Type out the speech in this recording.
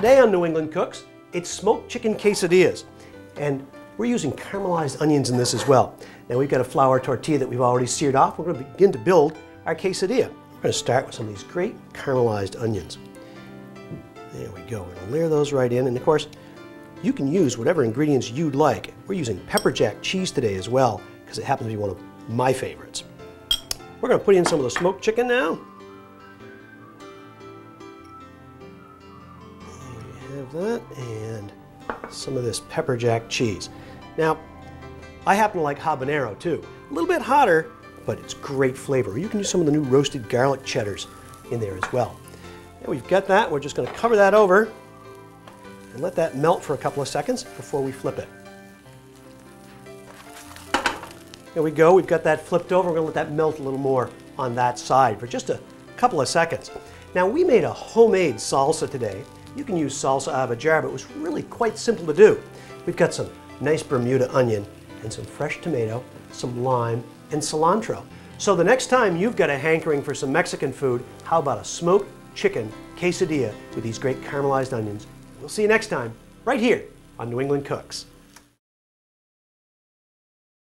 Today on New England Cooks, it's smoked chicken quesadillas. And we're using caramelized onions in this as well. Now we've got a flour tortilla that we've already seared off. We're going to begin to build our quesadilla. We're going to start with some of these great caramelized onions. There we go. We're to layer those right in. And of course, you can use whatever ingredients you'd like. We're using pepper jack cheese today as well because it happens to be one of my favorites. We're going to put in some of the smoked chicken now. Have that and some of this pepper jack cheese. Now, I happen to like habanero too. A little bit hotter, but it's great flavor. You can use some of the new roasted garlic cheddars in there as well. We've got that. We're just going to cover that over and let that melt for a couple of seconds before we flip it. There we go. We've got that flipped over. We're going to let that melt a little more on that side for just a couple of seconds. Now, we made a homemade salsa today. You can use salsa out of a jar, but it was really quite simple to do. We've got some nice Bermuda onion and some fresh tomato, some lime, and cilantro. So the next time you've got a hankering for some Mexican food, how about a smoked chicken quesadilla with these great caramelized onions? We'll see you next time, right here on New England Cooks.